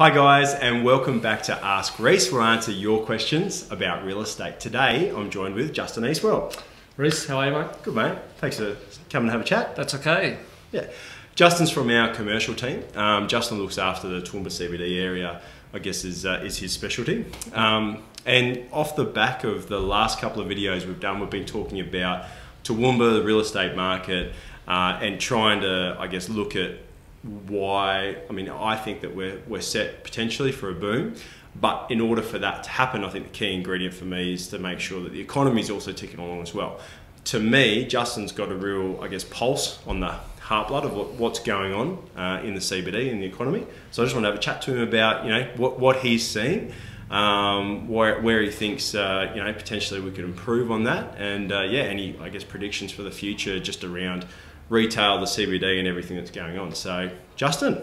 Hi, guys, and welcome back to Ask Rhyce. We'll answer your questions about real estate. Today, I'm joined with Justin Eastwell. Rhyce, how are you, mate? Good, mate. Thanks for coming and have a chat. That's okay. Yeah. Justin's from our commercial team. Um, Justin looks after the Toowoomba CBD area, I guess, is, uh, is his specialty. Um, and off the back of the last couple of videos we've done, we've been talking about Toowoomba, the real estate market, uh, and trying to, I guess, look at why I mean I think that we're we're set potentially for a boom. But in order for that to happen, I think the key ingredient for me is to make sure that the economy is also ticking along as well. To me, Justin's got a real, I guess, pulse on the heartblood of what, what's going on uh, in the CBD in the economy. So I just want to have a chat to him about, you know, what, what he's seeing, um, where, where he thinks, uh, you know, potentially we could improve on that, and uh, yeah, any, I guess, predictions for the future just around retail, the CBD, and everything that's going on. So, Justin,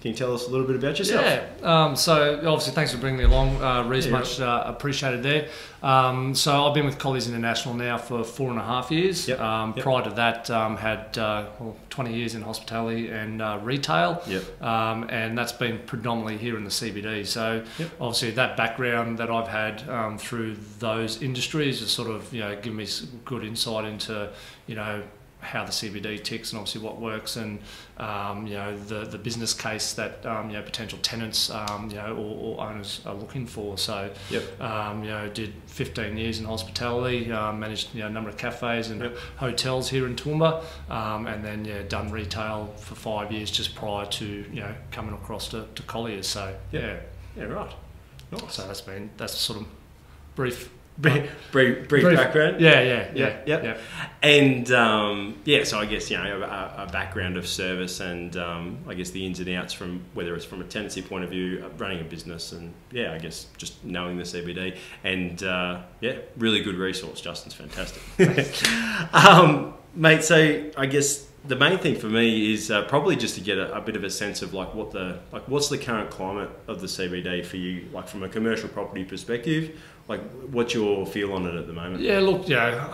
can you tell us a little bit about yourself? Yeah. Um, so obviously, thanks for bringing me along, uh, Rhyce. Yeah. Much uh, appreciated there. Um, so I've been with Colliers International now for four and a half years. Yep. Um, yep. Prior to that, um, had uh, well, 20 years in hospitality and uh, retail. Yep. Um, and that's been predominantly here in the CBD. So obviously, that background that I've had um, through those industries has sort of you know given me good insight into you know how the CBD ticks and obviously what works and um, you know the the business case that um, you know potential tenants um, you know or, or, owners are looking for. So yep. Um, you know did 15 years in hospitality, um, managed you know a number of cafes and yep. hotels here in Toowoomba, um, and then yeah done retail for five years just prior to you know coming across to, to Colliers. So yep. yeah, yeah, right. Nice. So that's been that's sort of brief brief, brief, brief, background. Yeah, yeah, yeah, yeah. yeah. And um, yeah, so I guess you know a, a background of service and um, I guess the ins and outs from whether it's from a tenancy point of view, uh, running a business, and yeah, I guess just knowing the CBD and uh, yeah, really good resource. Justin's fantastic, um, mate. So I guess the main thing for me is uh, probably just to get a, a, bit of a sense of like what the like what's the current climate of the CBD for you, like from a commercial property perspective. Like, what's your feel on it at the moment? Yeah, look, you know,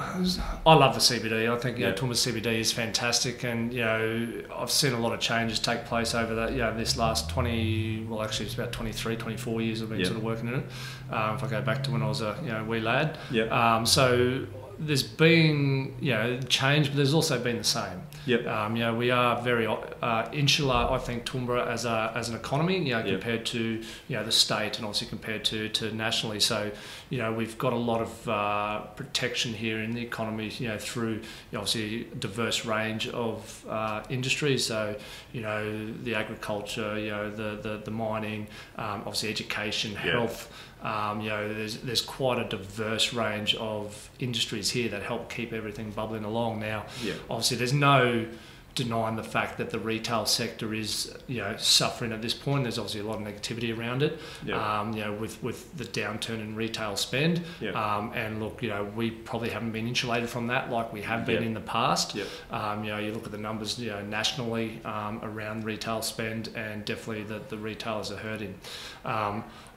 I love the CBD. I think you yeah. know, Toowoomba CBD is fantastic, and you know, I've seen a lot of changes take place over that. You know, this last twenty, well, actually, it's about 23, 24 years I've been yeah. sort of working in it. Um, if I go back to when I was a you know wee lad. Yeah. Um, so there's been you know change, but there's also been the same. Yep. Um, you know, we are very uh, insular, I think, Toowoomba as a as an economy. You know, yep. compared to you know the state and obviously compared to to nationally. So, you know, we've got a lot of uh, protection here in the economy. You know, through you know, obviously a diverse range of uh, industries. So, you know, the agriculture, you know, the the, the mining, um, obviously education, yep. health. Um, you know, there's there's quite a diverse range of industries here that help keep everything bubbling along. Now, yeah. obviously, there's no denying the fact that the retail sector is you know suffering at this point. There's obviously a lot of negativity around it. Yeah. Um, you know, with with the downturn in retail spend. Yeah. Um, and look, you know, we probably haven't been insulated from that like we have been yeah. in the past. Yeah. Um, you know, you look at the numbers, you know, nationally um, around retail spend, and definitely the the retailers are hurting.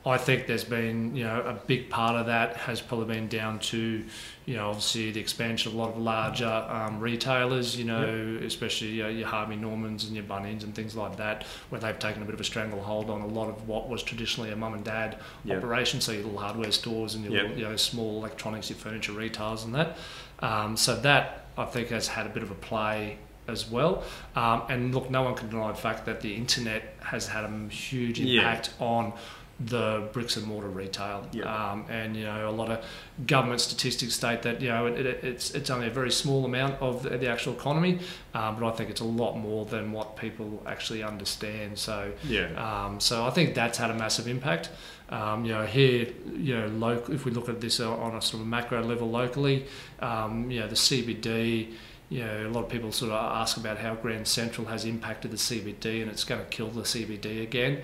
I think there's been, you know, a big part of that has probably been down to, you know, obviously the expansion of a lot of larger um, retailers, you know, yep. especially you know, your Harvey Normans and your Bunnings and things like that, where they've taken a bit of a stranglehold on a lot of what was traditionally a mum and dad yep. operation, so your little hardware stores and your yep. little, you know, small electronics, your furniture retailers and that. Um, so that, I think, has had a bit of a play as well. Um, and look, no one can deny the fact that the internet has had a huge impact yeah. on the bricks and mortar retail. Um, and you know, a lot of government statistics state that you know it, it, it's it's only a very small amount of the, the actual economy, um, but I think it's a lot more than what people actually understand. So yeah, um, so I think that's had a massive impact. Um, you know, here, you know, local, if we look at this on a sort of macro level locally, um, you know, the CBD you know, a lot of people sort of ask about how Grand Central has impacted the CBD and it's going to kill the CBD again.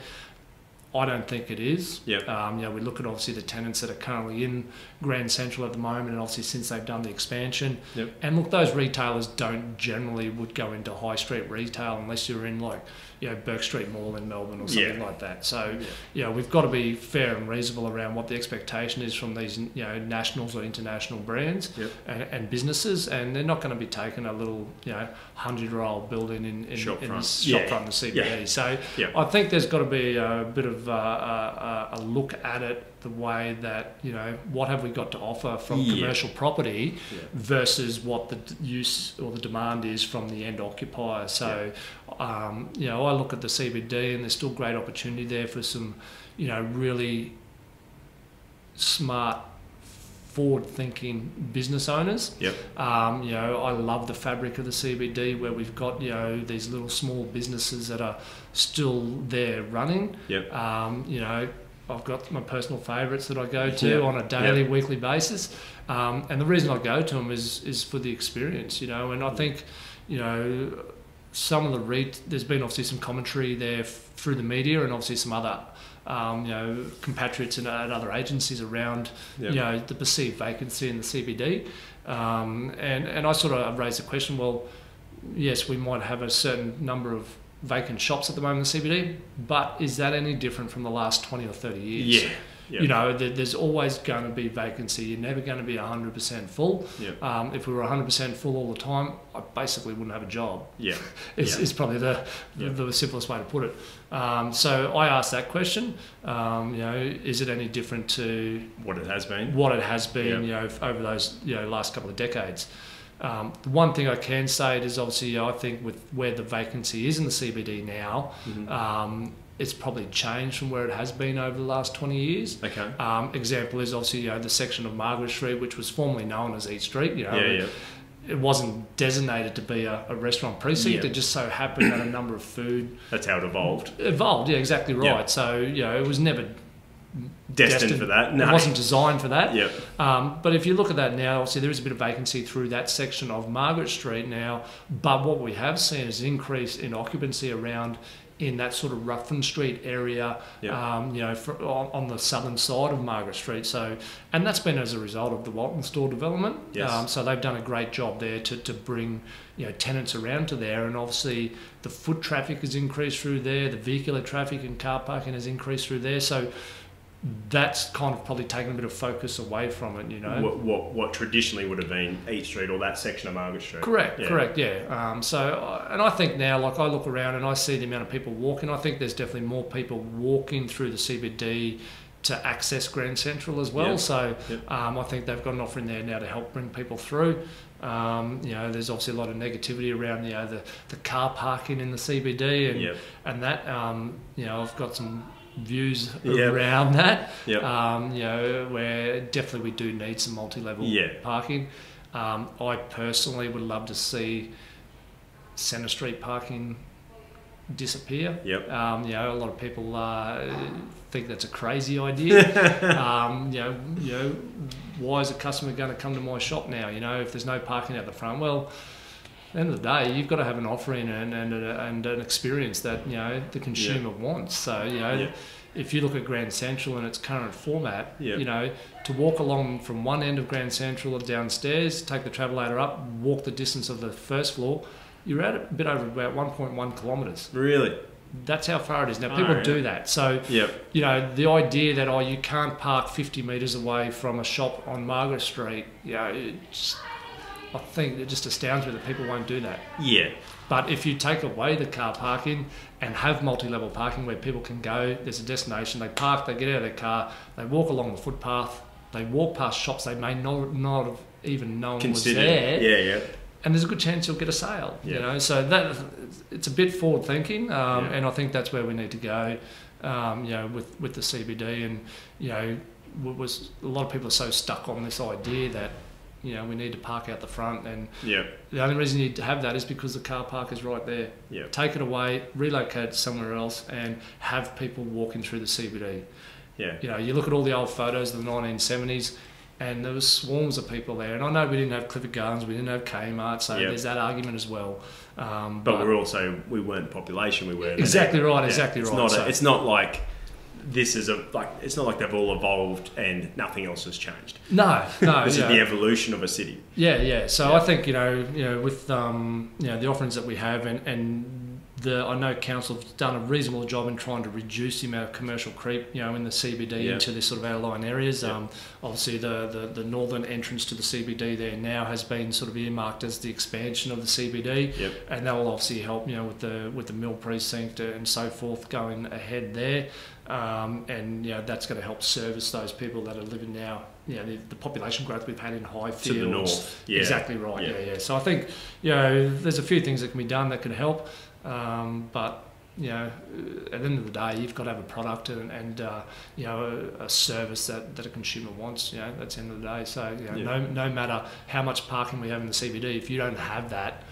I don't think it is. Yep. Um, you know, we look at obviously the tenants that are currently in Grand Central at the moment, and obviously since they've done the expansion. Yep. And look, those retailers don't generally would go into high street retail unless you're in like, you know Bourke Street Mall in Melbourne or something Yeah. like that. So Yeah. you know we've got to be fair and reasonable around what the expectation is from these you know nationals or international brands Yep. and, and businesses, and they're not going to be taking a little you know hundred year old building in in, Shop in the shop Yeah. in the CBD. Yeah. So Yeah. I think there's got to be a bit of uh, a, a, a look at it the way that you know what have we got to offer from Yeah. commercial property Yeah. versus what the use or the demand is from the end occupier. So, um, you know, I look at the CBD and there's still great opportunity there for some, you know, really smart, forward-thinking business owners. Yep. Um, you know, I love the fabric of the CBD where we've got you know these little small businesses that are still there running. Yep. Um, you know, I've got my personal favourites that I go to Yeah. on a daily, weekly basis, um, and the reason I go to them is is for the experience. You know, and I think you know some of the read. There's been obviously some commentary there f- through the media, and obviously some other. Um, you know, compatriots and, and other agencies around, Yep. you know, the perceived vacancy in the CBD, um, and and I sort of raised the question. Well, yes, we might have a certain number of vacant shops at the moment in the CBD, but is that any different from the last 20 or 30 years? Yeah. Yep. You know, there, there's always going to be vacancy. You're never going to be 100% full. Yep. Um, if we were 100% full all the time, I basically wouldn't have a job. Yeah. Is, Yeah. is probably the, the, simplest way to put it. Um, so I asked that question. Um, you know, is it any different to What it has been. what it has been, you know, over those you know last couple of decades. Um, the one thing I can say is obviously I think with where the vacancy is in the CBD now, Mhm. um, it's probably changed from where it has been over the last 20 years. Okay. Um, example is obviously you know the section of Margaret Street, which was formerly known as East Street. You know, Yeah. Yeah. it wasn't designated to be a, a restaurant precinct. Yeah. It just so happened that a number of food That's how it evolved. evolved. Yeah, exactly right. Yeah. So you know it was never Destined, for that. No. It wasn't designed for that. Yep. Um, but if you look at that now, obviously there is a bit of vacancy through that section of Margaret Street now. But what we have seen is an increase in occupancy around in that sort of Ruthven Street area, Yeah. um, you know, for, on, on the southern side of Margaret Street. So, and that's been as a result of the Walton store development. Yes. Um, so they've done a great job there to, to bring you know tenants around to there, and obviously the foot traffic has increased through there, the vehicular traffic and car parking has increased through there. So that's kind of probably taken a bit of focus away from it, you know. What, what what traditionally would have been Eat Street or that section of Margaret Street. Correct, Yeah. correct, yeah. Um, so, uh, and I think now, like I look around and I see the amount of people walking. I think there's definitely more people walking through the CBD to access Grand Central as well. So, Yep. um, I think they've got an offering there now to help bring people through. Um, you know, there's obviously a lot of negativity around you know the, the car parking in the CBD and Yep. and that. Um, you know, I've got some views Yep. around that. Yep. Um, you know, where definitely we do need some multi-level Yeah. parking. Um, I personally would love to see Centre Street parking disappear. Yep. Um, you know, a lot of people uh, think that's a crazy idea. um, you know, you know, why is a customer going to come to my shop now? You know, if there's no parking out the front, well. The end of the day, you've got to have an offering and, and, and an experience that you know the consumer wants. So you know, Yeah. if you look at Grand Central in its current format, Yeah. you know, to walk along from one end of Grand Central downstairs, take the travelator up, walk the distance of the first floor, you're at a bit over about 1.1 kilometres. Really. That's how far it is. Now, people Oh, yeah. do that. So, Yep. you know, the idea that, oh, you can't park 50 metres away from a shop on Margaret Street, you know, it just, I think it just astounds me that people won't do that. Yeah. But if you take away the car parking and have multi-level parking where people can go, there's a destination, they park, they get out of their car, they walk along the footpath, they walk past shops they may not, not have even known Consider. was there, Yeah. Yeah. and there's a good chance you'll get a sale. Yeah. You know, so that it's a bit forward thinking, um, Yeah. and I think that's where we need to go. Um, you know, with with the CBD, and you know, was a lot of people are so stuck on this idea that you know we need to park out the front, and Yeah. the only reason you need to have that is because the car park is right there. Yeah. Take it away, relocate it somewhere else, and have people walking through the CBD. Yeah. You know, you look at all the old photos of the 1970s, and there was swarms of people there. And I know we didn't have Clifford Gardens, we didn't have Kmart, so Yeah. there's that argument as well. Um, But we're also we weren't population. We were Exactly right, Yeah. exactly it's right, Not so- a, it's not like this is a like it's not like they've all evolved and nothing else has changed. no, no, This is the evolution of a city. Yeah, yeah. So Yeah. I think you know, you know, with um, you know the offerings that we have, and and the I know council council's done a reasonable job in trying to reduce the amount of commercial creep, you know, in the CBD Yeah. into this sort of outlying areas. Yeah. Um, obviously, the, the the northern entrance to the CBD there now has been sort of earmarked as the expansion of the CBD, Yep. and that will obviously help, you know, with the with the mill precinct and so forth going ahead there. Um, and you know that's going to help service those people that are living now. You know the, the population growth we've had in Highfields. To the north. Yeah. Exactly right. Yeah. Yeah. yeah, So I think you know there's a few things that can be done that can help, um, but you know at the end of the day you've got to have a product and, and uh, you know a, a service that, that a consumer wants. You know that's the end of the day. So you know, Yeah. no no matter how much parking we have in the CBD, if you don't have that,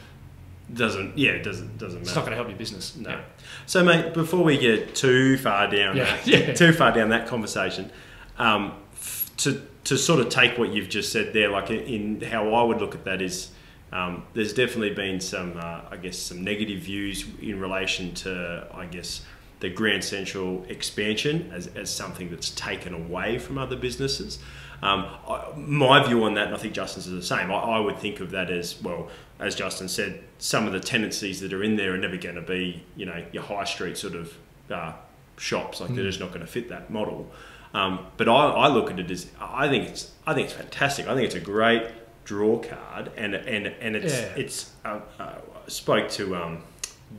Doesn't yeah, it doesn't doesn't matter. it's not going to help your business. No. Yeah. So, mate, before we get too far down, Yeah, that, yeah. too far down that conversation, um, f- to to sort of take what you've just said there, like in how I would look at that is, um, there's definitely been some, uh, I guess, some negative views in relation to, I guess, the Grand Central expansion as, as something that's taken away from other businesses. Um, I, my view on that, and I think Justin's is the same. I, I would think of that as well, as Justin said, some of the tendencies that are in there are never going to be, you know, your high street sort of uh, shops. Like they're Mm. just not going to fit that model. Um, but I, I look at it as I think it's I think it's fantastic. I think it's a great draw card, and and and it's Yeah. it's. Uh, uh, I spoke to um,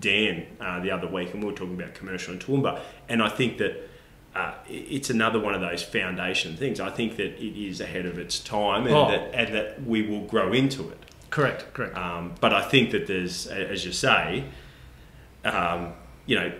Dan uh, the other week, and we were talking about commercial in Toowoomba, and I think that. Uh, it's another one of those foundation things. I think that it is ahead of its time, and Oh. that and that we will grow into it. Correct. Correct. Um, but I think that there's, as you say, um, you know,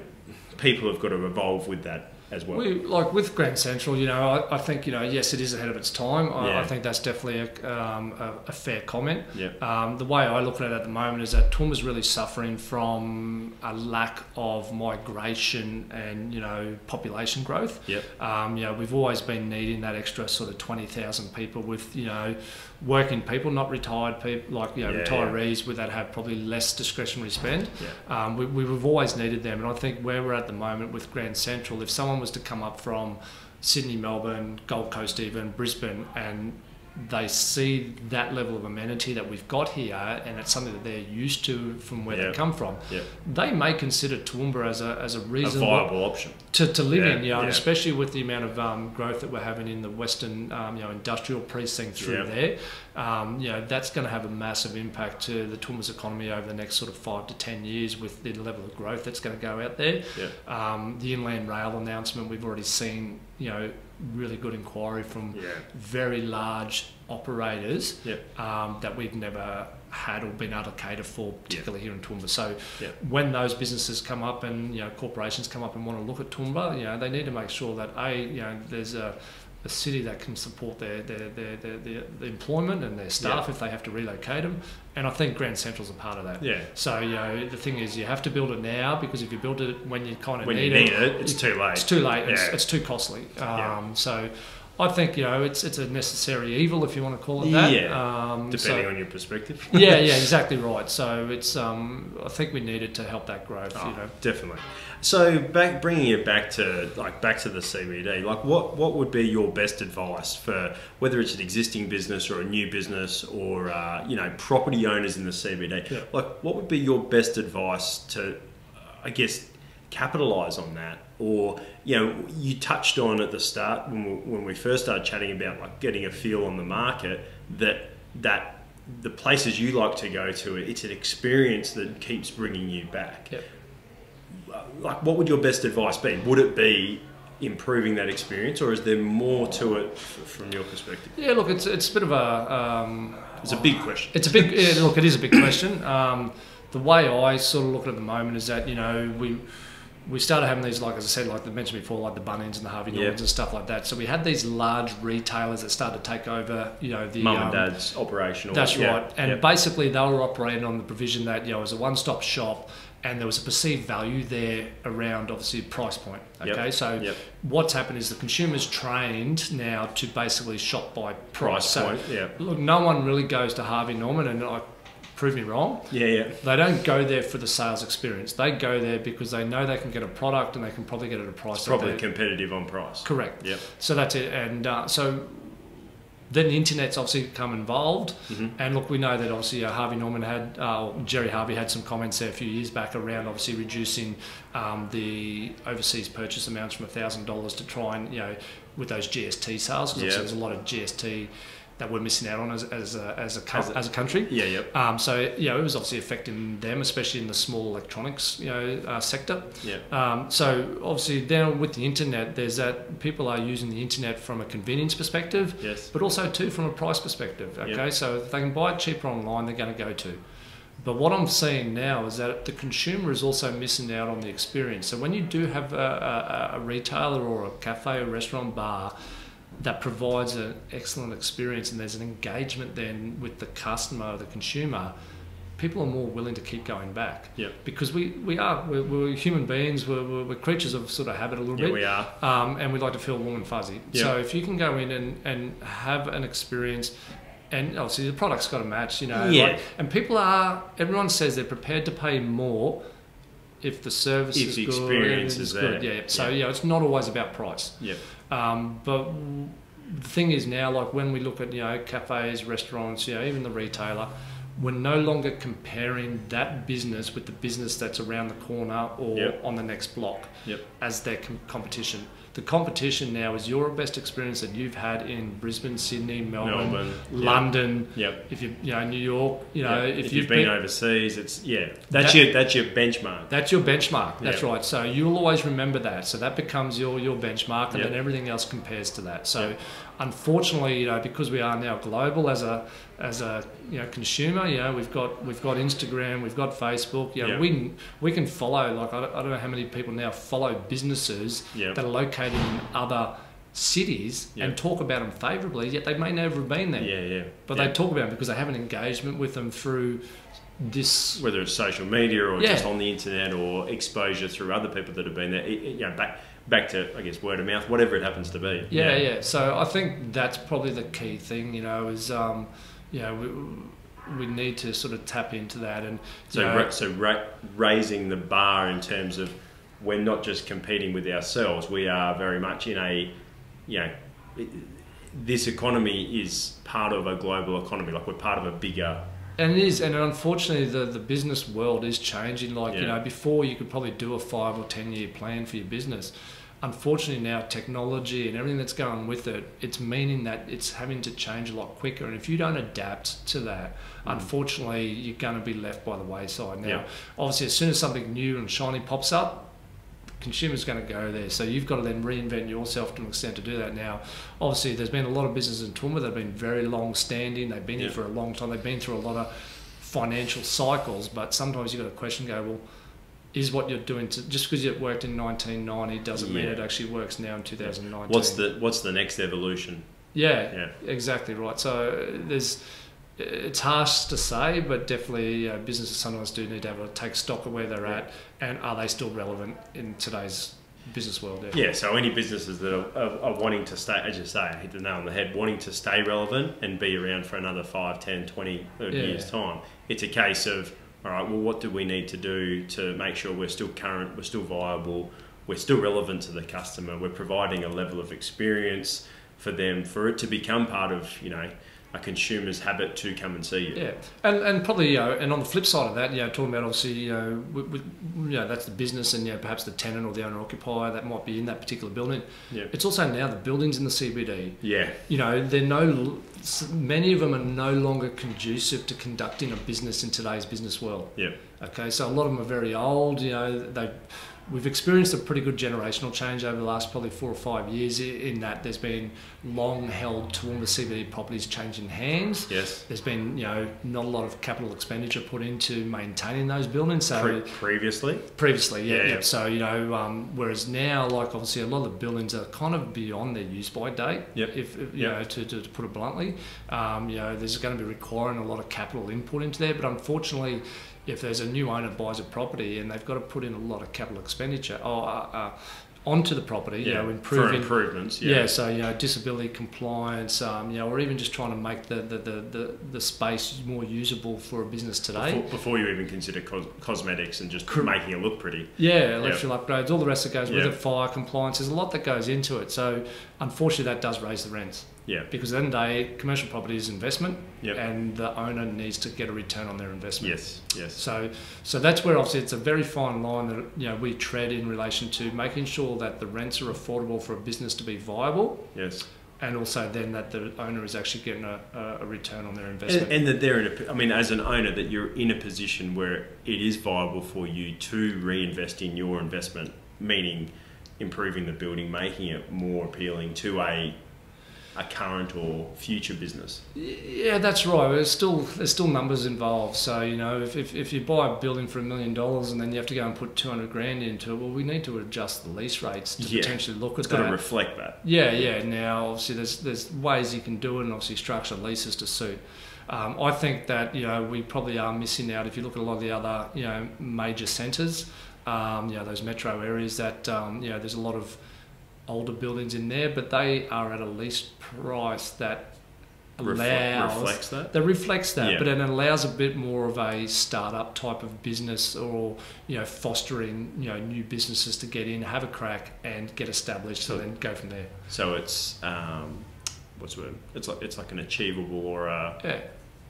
people have got to evolve with that as well. We, like with Grand Central, you know, I, I think you know, yes, it is ahead of its time. I, Yeah. I think that's definitely a, um, a, a fair comment. yeah, Um, the way I look at it at the moment is that Toowoomba's really suffering from a lack of migration and you know population growth. Yep. Um, you know, we've always been needing that extra sort of twenty thousand people with you know working people, not retired people, like you know Yeah, yeah. retirees with that have probably less discretionary spend. yeah, Um, we, we've always needed them, and I think where we're at the moment with Grand Central, if someone was to come up from Sydney, Melbourne, Gold Coast, even Brisbane, and they see that level of amenity that we've got here, and it's something that they're used to from where Yeah. they come from, yeah. they may consider Toowoomba as a as a A reasonable viable option. To, to live Yeah, in, you know, and yeah. especially with the amount of um, growth that we're having in the western, um, you know, industrial precinct through Yeah. there. Um, you know, that's going to have a massive impact to the Toowoomba's economy over the next sort of five to ten years with the level of growth that's going to go out there. Yeah, Um, the inland rail announcement, we've already seen, you know, really good inquiry from very large operators um, that we've never had or been able to cater for, particularly here in Toowoomba. So Yeah. when those businesses come up and you know corporations come up and want to look at Toowoomba, you know they need to make sure that a you know there's a, a city that can support their their, their, their, their, employment and their staff if they have to relocate them. And I think Grand Central's a part of that. yeah. So you know the thing is you have to build it now because if you build it when you kind of When need you need it, it, it's too late. it's too late. It's, Yeah. it's too costly. Um, Yeah. So I think you know it's it's a necessary evil if you want to call it that. Yeah, Um, Depending so- on your perspective. yeah, yeah, exactly right. So it's um, I think we needed to help that growth. Oh, You know, definitely. So back, bringing it back to like back to the CBD, like what what would be your best advice for whether it's an existing business or a new business or uh, you know property owners in the CBD? Yeah. Like what would be your best advice to, I guess, capitalize on that? Or you know, you touched on at the start when we, when we first started chatting about like getting a feel on the market that that the places you like to go to, it's an experience that keeps bringing you back Yep. like what would your best advice be would it be improving that experience or is there more to it from your perspective yeah. Look, it's it's a bit of a um, it's a big question it's a big yeah, look. It is a big question. Um, the way I sort of look at it at the moment is that you know we. We started having these, like as I said, like I mentioned before, like the Bunnings and the Harvey. Normans and stuff like that. So we had these large retailers that started to take over, you know, the mum um, and dad's operational That's yeah, right. And yeah. basically, they were operating on the provision that you know it was a one-stop shop, and there was a perceived value there around obviously price point. Yep. Okay, so Yep. what's happened is the consumer's trained now to basically shop by price. price So point yeah look, no one really goes to Harvey Norman, and I prove me wrong. yeah yeah They don't go there for the sales experience. They go there because they know they can get a product and they can probably get it at a price. it's probably competitive on price correct. Yeah. So that's it. And uh, so Then the internet's obviously become involved, Mhm. and look, we know that obviously uh, Harvey Norman had, uh, Gerry Harvey had some comments there a few years back around obviously reducing um, the overseas purchase amounts from thousand dollars to try and you know with those GST sales because Yeah. there's a lot of GST that we're missing out on as, as, a, as, a, As a- as a country. Yeah, yep. Um, so you know, it was obviously affecting them, especially in the small electronics you know uh, sector. Yeah. Um, so obviously now with the internet, there's that people are using the internet from a convenience perspective, Yes. but also too from a price perspective. Okay, Yeah. so if they can buy it cheaper online, they're going to go to. But what I'm seeing now is that the consumer is also missing out on the experience. So when you do have a, a, a retailer or a cafe or restaurant bar that provides an excellent experience and there's an engagement then with the customer or the consumer, people are more willing to keep going back. Yeah. Because we, we are, we're, we're human beings, we're, we're, we're creatures of sort of habit a little Yeah, bit we are. um, and we like to feel warm and fuzzy. Yeah. So if you can go in and, and have an experience, and obviously the product's got to match, you know. Yeah. like- and people are, everyone says they're prepared to pay more if the service If is the good. experience and is good. Yeah. So Yeah. yeah, it's not always about price. Yep. Um, but the thing is now, like when we look at you know cafes, restaurants, you know even the retailer, we're no longer comparing that business with the business that's around the corner or Yep. on the next block Yep. as their com- competition. The competition now is your best experience that you've had in Brisbane, Sydney, Melbourne, Melbourne. London. Yep. If you you know New York, you know Yep. if, if, you've you've been, overseas, it's yeah. That's That- your that's your benchmark. that's your benchmark. That's Yeah. right. So you'll always remember that. So that becomes your your benchmark, and then everything else compares to that. So unfortunately, you know, because we are now global as a as a you know consumer, you know, we've got we've got Instagram, we've got Facebook. You know, Yeah. we we can follow. Like I don't, I don't know how many people now follow businesses that are located in other cities Yeah. and talk about them favourably, yet they may never have been there. Yeah, yeah. But yeah. they talk about them because they have an engagement with them through this whether it's social media or Yeah. just on the internet or exposure through other people that have been there. It, it- you know, back back to I guess word of mouth, whatever it happens to be. Yeah, yeah. So I think that's probably the key thing, you know, is um, you know, we, we need to sort of tap into that and So, know, ra- so ra- raising the bar in terms of we're not just competing with ourselves. We are very much in a, you know, it- this economy is part of a global economy. Like we're part of a bigger. and it is, and unfortunately, the the business world is changing. Like you know, before you could probably do a five or ten year plan for your business. Unfortunately, now technology and everything that's going with it, it's meaning that it's having to change a lot quicker. And if you don't adapt to that, mm. unfortunately, you're going to be left by the wayside. Now, Yeah. obviously, as soon as something new and shiny pops up, consumer's going to go there. So you've got to then reinvent yourself to an extent to do that. Now, obviously, there's been a lot of businesses in Toowoomba that have been very long standing. They've been Yeah. here for a long time. They've been through a lot of financial cycles. But sometimes you've got to question, go, well, is what you're doing to, just because it worked in 1990 doesn't mean it actually works now in 2019. What's the what's the next evolution? Yeah, Yeah. exactly right. So uh, there's, it's harsh to say, but definitely uh, businesses sometimes do need to have a take stock of where they're Yeah. at and are they still relevant in today's business world? Yeah, so any businesses that are, are, are wanting to stay, as you say, hit the nail on the head, wanting to stay relevant and be around for another 5, 10, 20, 30 Yeah. years' time, it's a case of, all right, well, what do we need to do to make sure we're still current, we're still viable, we're still relevant to the customer, we're providing a level of experience for them, for it to become part of, you know, a consumer's habit to come and see you. Yeah, and and probably you know, and on the flip side of that, you know, talking about obviously you know, with, with, you know that's the business and you know, perhaps the tenant or the owner occupier that might be in that particular building. Yeah. It's also now the buildings in the CBD. Yeah, You know, they're no many of them are no longer conducive to conducting a business in today's business world. yeah, Okay, so a lot of them are very old. You know, they we've experienced a pretty good generational change over the last probably four or five years. In that there's been long held Toowoomba CBD properties changing hands. yes. There's been you know not a lot of capital expenditure put into maintaining those buildings. So Pre- previously, previously, yeah, Yeah, yeah. So you know, um, whereas now, like obviously, a lot of the buildings are kind of beyond their use by date. Yep. If, if you Yep. know, to, to, to put it bluntly, um, you know, there's going to be requiring a lot of capital input into there. But unfortunately, if there's a new owner buys a property and they've got to put in a lot of capital expenditure or uh, uh, onto the property, you know, for improving. improvements, Yeah. yeah. so you know, disability compliance, um, you know, or even just trying to make the, the, the, the, the space more usable for a business today. Before, before you even consider cos- cosmetics and just making it look pretty. Yeah, electrical upgrades, all the rest that goes with it, fire compliance. There's a lot that goes into it. So unfortunately, that does raise the rents. Yeah. Because at the end of the day, commercial property is investment, Yep. and the owner needs to get a return on their investment. Yes. Yes. So, so that's where obviously it's a very fine line that you know we tread in relation to making sure that the rents are affordable for a business to be viable, Yes. and also then that the owner is actually getting a, a, a return on their investment. And, and that they're in a, I mean, as an owner, that you're in a position where it is viable for you to reinvest in your investment, meaning improving the building, making it more appealing to a a current or future business. Yeah, that's right. There's still there's still numbers involved. So you know, if, if, if you buy a building for a million dollars and then you have to go and put two hundred grand into it, well, we need to adjust the lease rates to Yeah. potentially look at It's got to reflect that. Yeah, yeah. Now, obviously, there's there's ways you can do it, and obviously structure leases to suit. Um, I think that you know we probably are missing out if you look at a lot of the other you know major centres, um, you know those metro areas that um, you know there's a lot of older buildings in there, but they are at a lease price that allows reflects that. that reflects that, Yeah. but it allows a bit more of a startup type of business, or you know, fostering you know new businesses to get in, have a crack, and get established, So- and then go from there. So it's um, what's the word? It's like it's like an achievable or a Yeah,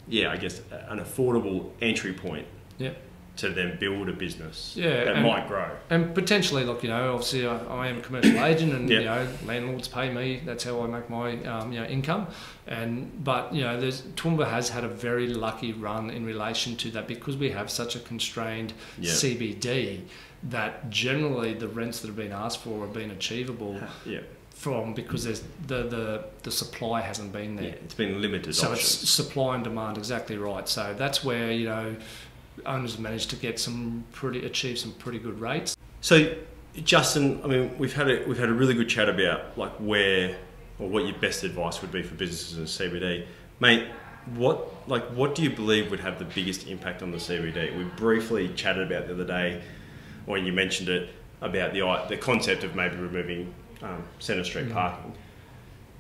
yeah, I guess an affordable entry point. Yeah. To then build a business. Yeah, That and- might grow. and potentially, look, you know, obviously, I, I am a commercial agent, and Yeah. you know, landlords pay me. That's how I make my um, you know income. And but you know, there's Toowoomba has had a very lucky run in relation to that because we have such a constrained Yeah. CBD that generally the rents that have been asked for have been achievable Yeah. from because there's the the, the supply hasn't been there. Yeah. It's been limited So options. it's supply and demand, exactly right. So that's where you know owners have managed to get some pretty achieve some pretty good rates. So, Justin, I mean, we've had a we've had a really good chat about like where or what your best advice would be for businesses in CBD, mate. What like what do you believe would have the biggest impact on the CBD? We briefly chatted about the other day, or you mentioned it about the the concept of maybe removing um, Centre Street Mm. parking.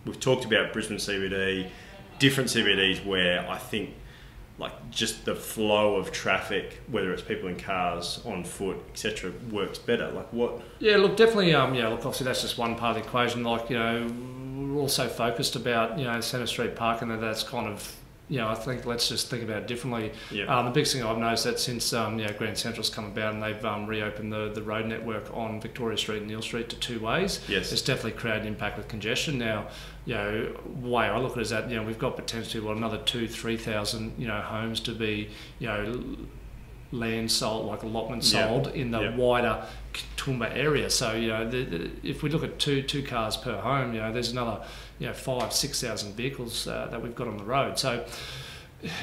We've talked about Brisbane CBD, different CBDs where I think like just the flow of traffic, whether it's people in cars, on foot, etc., works better. Like what? Yeah, look, definitely. Um, yeah, look, obviously that's just one part of the equation. Like you know, we're also focused about you know Centre Street parking, and that's kind of you know I think let's just think about it differently. Yeah. Um, the biggest thing I've noticed that since um, you know, Grand Central's come about and they've um, reopened the, the road network on Victoria Street and Neil Street to two ways, yes. it's definitely created an impact with congestion. Now, you know, way I look at it is that you know we've got potentially well another two, three thousand you know homes to be you know land sold like allotment sold in the wider Toowoomba area. So you know, the, the, if we look at two two cars per home, you know, there's another you know five, six thousand vehicles uh, that we've got on the road. So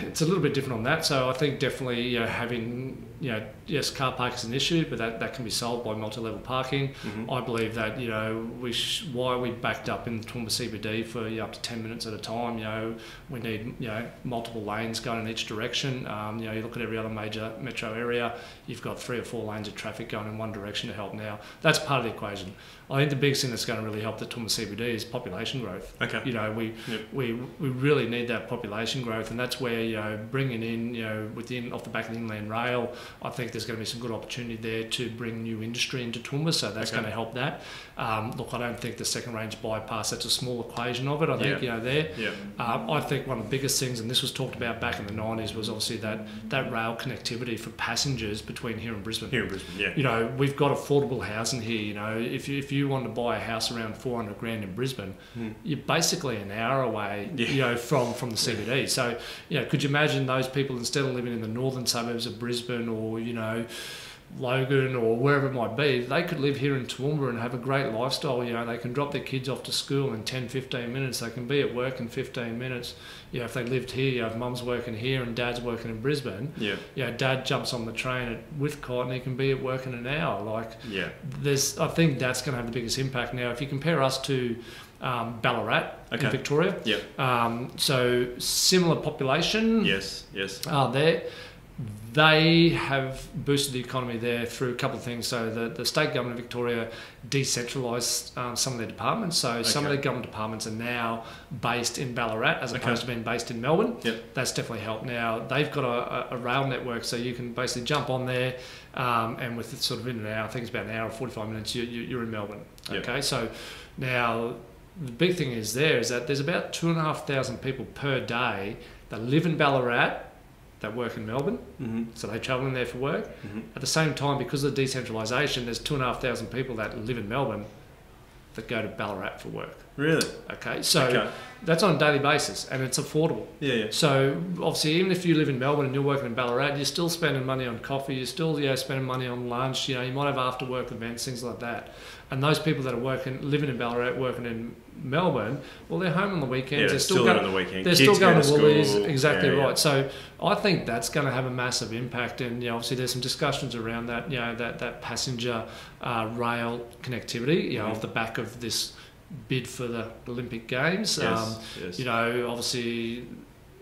it's a little bit different on that. So I think definitely you know, having you know yes, car park is an issue, but that, that can be solved by multi-level parking. Mhm. I believe that you know we sh- why we backed up in the Toowoomba CBD for you know, up to ten minutes at a time. You know we need you know multiple lanes going in each direction. Um, you know you look at every other major metro area, you've got three or four lanes of traffic going in one direction to help. Now that's part of the equation. I think the biggest thing that's going to really help the Toowoomba CBD is population growth. Okay. You know we Yep. we we really need that population growth, and that's where you know bringing in you know within off the back of the inland rail, I think there's going to be some good opportunity there to bring new industry into Toowoomba, so that's Okay. going to help that. Um, look, I don't think the second range bypass that's a small equation of it. I think Yeah. you know there. Yeah. Um, I think one of the biggest things, and this was talked about back in the 90s, was obviously that that rail connectivity for passengers between here and Brisbane Here in Brisbane. Yeah. you know, we've got affordable housing here. You know, if you, if you want to buy a house around 400 grand in Brisbane, Hmm. you're basically an hour away, Yeah. you know, from, from the CBD. So, you know, could you imagine those people instead of living in the northern suburbs of Brisbane or, you know, Logan or wherever it might be, they could live here in Toowoomba and have a great lifestyle. You know, they can drop their kids off to school in 10, 15 minutes. They can be at work in 15 minutes. You know, if they lived here, you know, if mum's working here and dad's working in Brisbane, Yeah. you know, dad jumps on the train at Withcott and he can be at work in an hour. Like, Yeah. there's, I think that's going to have the biggest impact. Now, if you compare us to um, Ballarat Okay. in Victoria, Yep. um, so similar population Yes. Yes. are there. They have boosted the economy there through a couple of things. So the, the state government of Victoria decentralised um, some of their departments. So some of Okay. their government departments are now based in Ballarat as Okay. opposed to being based in Melbourne. Yep. That's definitely helped. Now they've got a, a, a rail network, so you can basically jump on there, um, and with sort of in an hour, I think it's about an hour or forty-five minutes, you, you, you're in Melbourne. Yep. Okay, so now the big thing is there is that there's about two and a half thousand people per day that live in Ballarat that work in Melbourne, Mm-hmm. so they travel in there for work. Mhm. At the same time, because of the decentralisation, there's two and a half thousand people that live in Melbourne that go to Ballarat for work. Really? Okay, so okay. that's on a daily basis and it's affordable. Yeah, yeah. So obviously, even if you live in Melbourne and you're working in Ballarat, you're still spending money on coffee. You're still you know, spending money on lunch. You know, you might have after work events, things like that. And those people that are working, living in Ballarat, working in Melbourne, well, they're home on the weekends. Yeah, they're still, still, going on the weekend. They're Kids still going to Woolies, exactly Yeah, yeah. right. So I think that's going to have a massive impact, and you know, obviously there's some discussions around that. You know, that that passenger uh, rail connectivity. You know, Mhm. off the back of this bid for the Olympic Games. Yes, Um, yes. you know, obviously,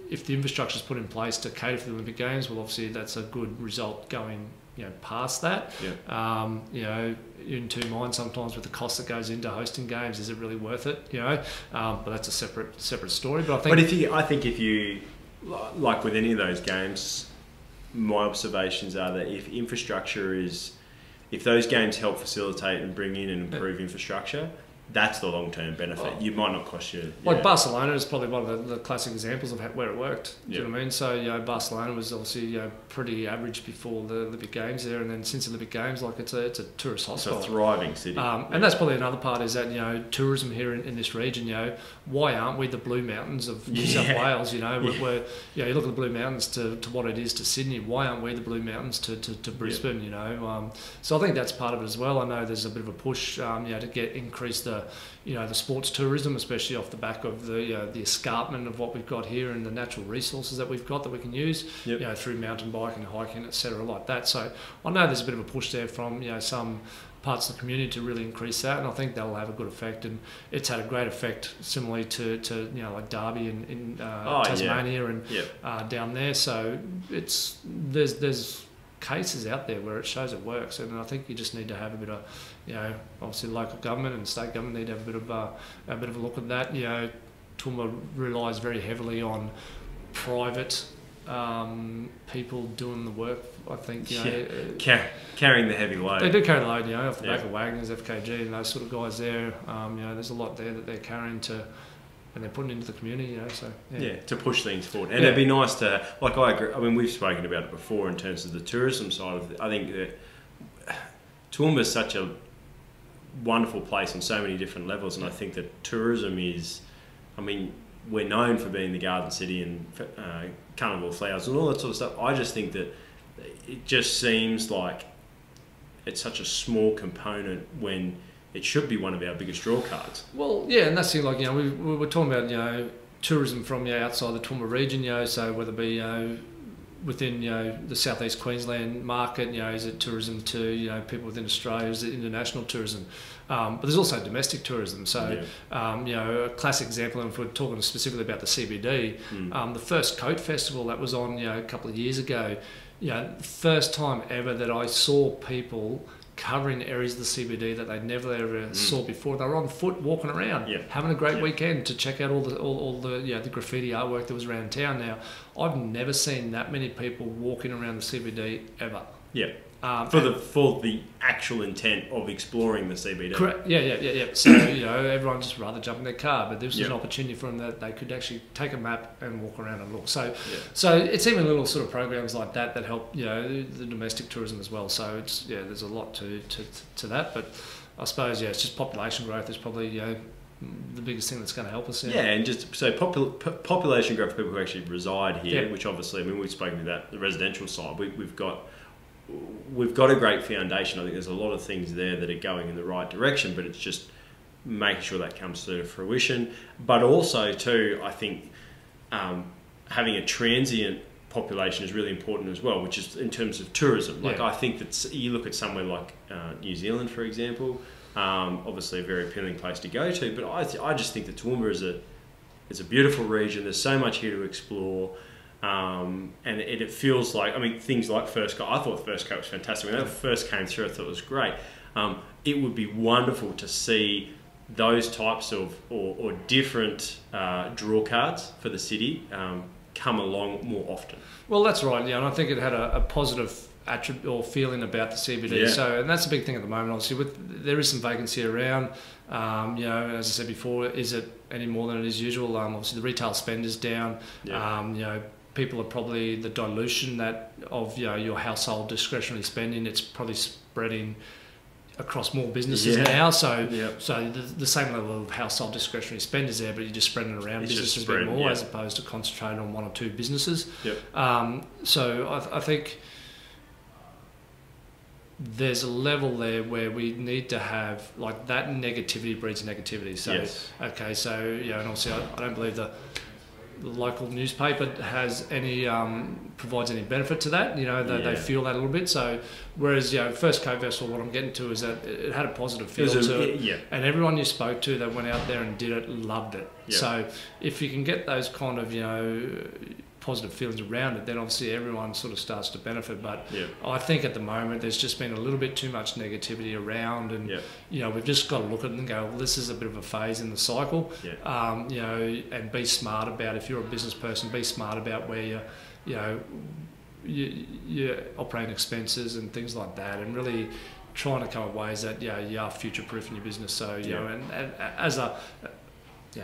if the infrastructure is put in place to cater for the Olympic Games, well, obviously that's a good result going, you know, past that. Yeah. Um, you know, in two minds sometimes with the cost that goes into hosting games, is it really worth it? You know, um, but that's a separate separate story. But I think But if you, I think if you, like with any of those games, my observations are that if infrastructure is, if those games help facilitate and bring in and improve infrastructure, that's the long term benefit. Oh. You might not cost you. Like. Barcelona is probably one of the, the classic examples of how, where it worked. Do you know what I mean? So, you know, Barcelona was obviously you know, pretty average before the Olympic Games there, and then since the Olympic Games, like it's a it's a tourist It's a hotspot. thriving city. Um, and that's probably another part is that you know tourism here in, in this region. You know, why aren't we the Blue Mountains of New South Wales? You know, Yeah. we're, we're you know you look at the Blue Mountains to, to what it is to Sydney. Why aren't we the Blue Mountains to, to, to Brisbane? You know, um, so I think that's part of it as well. I know there's a bit of a push, um, you know, to get increase the you know the sports tourism, especially off the back of the uh, the escarpment of what we've got here and the natural resources that we've got that we can use Yep. you know, through mountain biking, hiking, etc., like that. So I know there's a bit of a push there from you know some parts of the community to really increase that, and I think that'll have a good effect. And it's had a great effect, similarly to, to you know like Derby in, in uh, Oh, yeah. Tasmania and yeah. uh, down there. So it's there's there's cases out there where it shows it works, and I think you just need to have a bit of you know obviously local government and state government need to have a bit of uh, a bit of a look at that. You know, Toowoomba relies very heavily on private um, people doing the work. I think you know. Yeah. Car- carrying the heavy load. They do carry the load, you know, off the back of Wagners, FKG, and those sort of guys there. Um, you know, there's a lot there that they're carrying to, and they're putting into the community, you know. So yeah, Yeah, to push things forward. And Yeah. it'd be nice to, like, I agree. I mean, we've spoken about it before in terms of the tourism side of it. I think that Toowoomba is such a wonderful place on so many different levels, and I think that tourism is, I mean, we're known for being the Garden City and uh, Carnival Flowers and all that sort of stuff. I just think that it just seems like it's such a small component when it should be one of our biggest draw cards. Well, yeah, and that's the like, you know, we, we were talking about, you know, tourism from, you know, outside the Toowoomba region, you know, so whether it be, you know, within, you know, the southeast Queensland market, you know, is it tourism to, you know, people within Australia, is it international tourism? Um, but there's also domestic tourism. So, Yeah. um, you know, a classic example, and if we're talking specifically about the CBD, Mm. um, the first coat festival that was on, you know, a couple of years ago, you know, first time ever that I saw people covering areas of the CBD that they never ever saw before. They were on foot walking around, Mm. Yeah. having a great Yeah. weekend to check out all the all, all the you know, the graffiti artwork that was around town. Now, I've never seen that many people walking around the CBD ever. Yeah. Um, for the for the actual intent of exploring the CBD. Correct. Yeah, yeah, yeah, yeah. So you know, everyone just rather jump in their car, but this was Yeah. an opportunity for them that they could actually take a map and walk around and look. So, Yeah. so it's even little sort of programs like that that help you know the domestic tourism as well. So it's yeah, there's a lot to to, to that, but I suppose yeah, it's just population growth is probably you know the biggest thing that's going to help us. Yeah, and just so popul- po- population growth for people who actually reside here, Yeah. which obviously, I mean, we've spoken about the residential side. We, we've got we've got a great foundation. I think there's a lot of things there that are going in the right direction, but it's just making sure that comes to fruition. But also, too, I think um, having a transient population is really important as well, which is in terms of tourism. Like Yeah. I think that you look at somewhere like uh, New Zealand, for example. Um, obviously, a very appealing place to go to, but I, I just think that Toowoomba is a it's a beautiful region. There's so much here to explore, um, and it, it feels like I mean things like First Coat. I thought First Coat was fantastic. When that first came through, I thought it was great. Um, it would be wonderful to see those types of or, or different uh, draw cards for the city um, come along more often. Well, that's right. Yeah, and I think it had a, a positive attribute or feeling about the CBD. Yeah. So, and that's a big thing at the moment. Obviously, with there is some vacancy around. Um, you know, as I said before, is it any more than it is usual? Um, obviously, the retail spend is down. Yeah. Um, you know, people are probably the dilution that of you know your household discretionary spending. It's probably spreading across more businesses Yeah. now. So, Yeah. so the, the same level of household discretionary spend is there, but you're just spreading it around It's businesses a bit more yeah. as opposed to concentrating on one or two businesses. Yep. Um, so I, th- I think there's a level there where we need to have like that negativity breeds negativity. So yes. okay, so you know, and obviously I, I don't believe the, the local newspaper has any um, provides any benefit to that. You know, they, they feel that a little bit. So whereas you know, first Coat Festival, what I'm getting to is that it had a positive It feel a- to it. yeah. And everyone you spoke to that went out there and did it loved it. Yeah. So if you can get those kind of you know positive feelings around it, then obviously everyone sort of starts to benefit. But Yeah. I think at the moment there's just been a little bit too much negativity around, and Yeah. you know we've just got to look at it and go, well, this is a bit of a phase in the cycle. Yeah. Um, you know, and be smart about if you're a business person, be smart about where you, you know, your, your operating expenses and things like that, and really trying to come up ways that yeah you are future proofing your business. So you Yeah. know, and, and as a yeah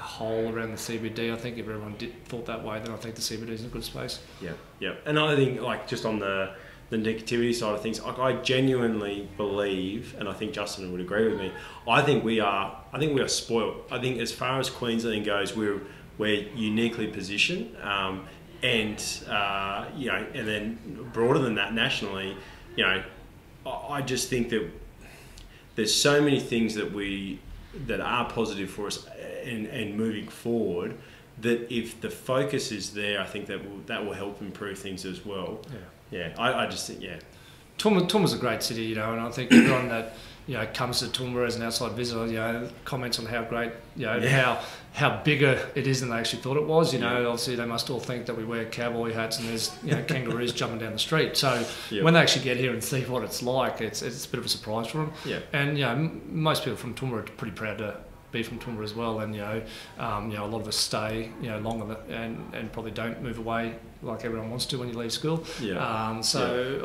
a whole around the CBD, I think if everyone did, thought that way, then I think the CBD is a good space. Yeah, yeah, and I think like just on the the negativity side of things, like I genuinely believe, and I think Justin would agree with me. I think we are, I think we are spoiled. I think as far as Queensland goes, we're we're uniquely positioned, um, and uh, you know, and then broader than that, nationally, you know, I, I just think that there's so many things that we that are positive for us and, and moving forward that if the focus is there I think that will that will help improve things as well Yeah. yeah I, I just think yeah Toowoomba, Toowoomba's a great city, you know, and I think everyone that you know comes to Toowoomba as an outside visitor, you know, comments on how great, you know, Yeah. how how bigger it is than they actually thought it was. You know, Yeah. obviously they must all think that we wear cowboy hats and there's you know kangaroos jumping down the street. So Yeah. when they actually get here and see what it's like, it's it's a bit of a surprise for them. yeah And you know, m- most people from Toowoomba are pretty proud to be from Toowoomba as well. And you know, um, you know, a lot of us stay, you know, longer and and probably don't move away like everyone wants to when you leave school. yeah Um, so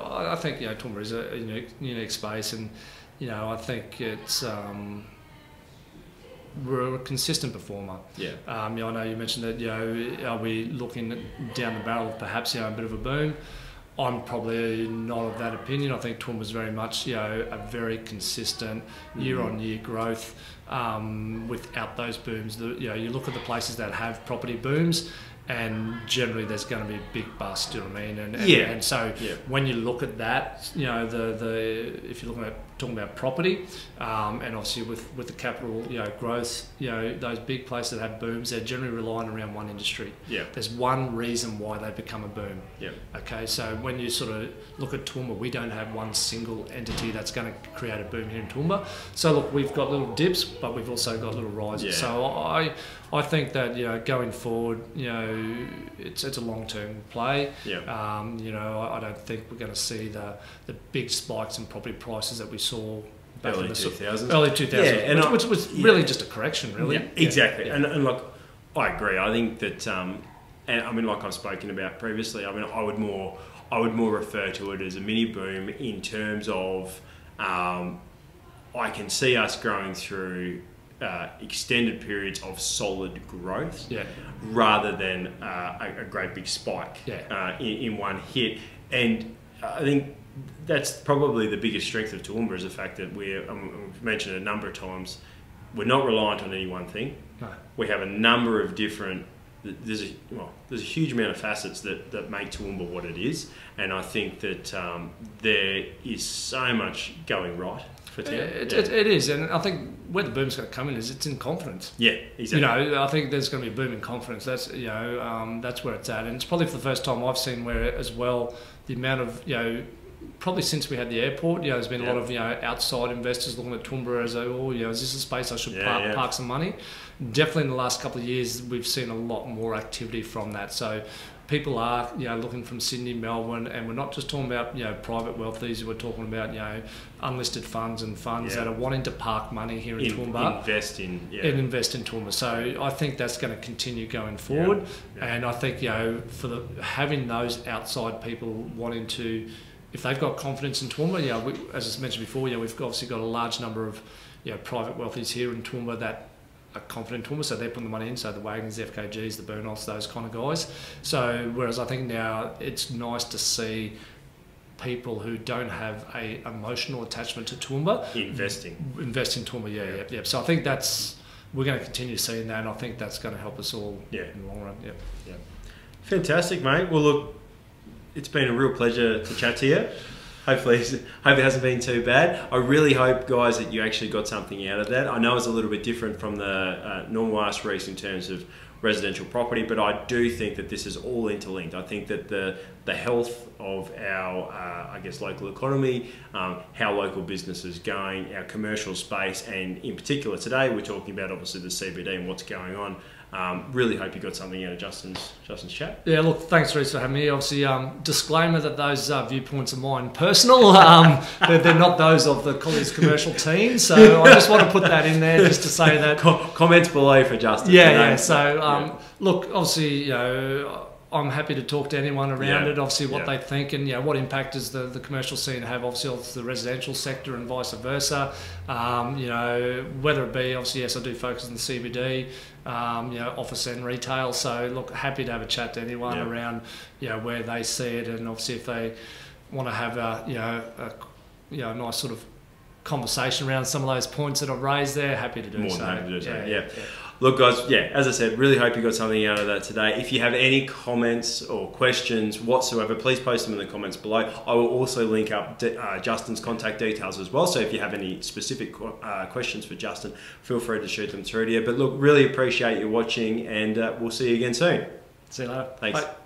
I, I think you know Toowoomba is a, a unique, unique space, and you know I think it's um, we're a consistent performer. yeah Um, you know, I know you mentioned that you know are we looking down the barrel of perhaps you know a bit of a boom. I'm probably not of that opinion. I think Toowoomba was very much you know a very consistent year on year growth um, without those booms. The, you know you look at the places that have property booms. And generally, there's going to be a big bust. Do you know what I mean? And, and, Yeah. and so, Yeah. when you look at that, you know, the, the if you're looking at talking about property, um, and obviously with, with the capital, you know, growth, you know, those big places that have booms, they're generally relying around one industry. yeah There's one reason why they become a boom. yeah Okay, so when you sort of look at Toowoomba, we don't have one single entity that's going to create a boom here in Toowoomba. So look, we've got little dips, but we've also got little rises. Yeah. So I, I think that you know going forward, you know, it's it's a long term play. yeah Um, you know, I, I don't think we're going to see the the big spikes in property prices that we saw back early in the 2000s early 2000s, Yeah, and which, I- which was yeah. really just a correction, really. Yeah, exactly. Yeah. And, and look, I agree. I think that, um, and I mean, like I've spoken about previously, I mean, I would more, I would more refer to it as a mini boom in terms of, um, I can see us growing through uh, extended periods of solid growth yeah, rather than uh, a, a great big spike Yeah. uh, in, in one hit. And I think that's probably the biggest strength of Toowoomba is the fact that we're, um, we've mentioned it a number of times, we're not reliant on any one thing. No. We have a number of different. There's a well, there's a huge amount of facets that, that make Toowoomba what it is, and I think that um, there is so much going right for town. It, yeah. it, it is, and I think where the boom's going to come in is it's in confidence. yeah, exactly. You know, I think there's going to be a boom in confidence. That's you know, um, that's where it's at, and it's probably for the first time I've seen where as well the amount of you know, probably since we had the airport, you know, there's been a lot of you know outside investors looking at Toowoomba as though, oh, you know, is this a space I should Yeah, park, yeah. park some money? Definitely in the last couple of years, we've seen a lot more activity from that. So. People are, you know, looking from Sydney, Melbourne, and we're not just talking about, you know, private wealthies. We're talking about, you know, unlisted funds and funds Yeah. that are wanting to park money here in, In- Toowoomba invest in yeah. and invest in Toowoomba. So I think that's going to continue going forward. And I think you know for the having those outside people wanting to if they've got confidence in Toowoomba, yeah, we, as I mentioned before, yeah, we've obviously got a large number of you know, private wealthies here in Toowoomba that are confident in Toowoomba, so they're putting the money in. So the Wagners, the FKGs, the Burnoffs, those kind of guys. So whereas I think now it's nice to see people who don't have a emotional attachment to Toowoomba investing invest in Toowoomba. Yeah, yeah, yeah. So I think that's we're going to continue seeing that, and I think that's going to help us all yeah. in the long run. Yeah. Yeah. Fantastic, mate. Well, look, it's been a real pleasure to chat to you. Hopefully, hope it hasn't been too bad. I really hope, guys, that you actually got something out of that. I know it's a little bit different from the uh, normal Ask Rhyce in terms of residential property, but I do think that this is all interlinked. I think that the the health of our, uh, I guess, local economy, um, how local business is going, our commercial space, and in particular today we're talking about obviously the CBD and what's going on. Um, really hope you got something out of Justin's Justin's chat. Yeah, look, thanks, Rhyce, for having me. Obviously, um, disclaimer that those uh, viewpoints are mine personal. Um, they're, they're, not those of the Colliers commercial team. So I just want to put that in there just to say that. comments below for Justin. Yeah, yeah. So, um, yeah. look, obviously, you know I'm happy to talk to anyone around yeah. it. Obviously, what yeah. they think and you know what impact does the, the commercial scene have? Obviously, on the residential sector and vice versa. Um, you know, whether it be obviously yes, I do focus on the CBD, um, you know, office and retail. So look, happy to have a chat to anyone yeah. around you know where they see it, and obviously if they want to have a you know a you know nice sort of conversation around some of those points that I've raised there, happy to do More so. Than happy to do so. yeah. Look, guys, yeah, as I said, really hope you got something out of that today. If you have any comments or questions whatsoever, please post them in the comments below. I will also link up uh, Justin's contact details as well. So if you have any specific uh, questions for Justin, feel free to shoot them through to you. But look, really appreciate you watching, and uh, we'll see you again soon. See you later. Thanks. Bye.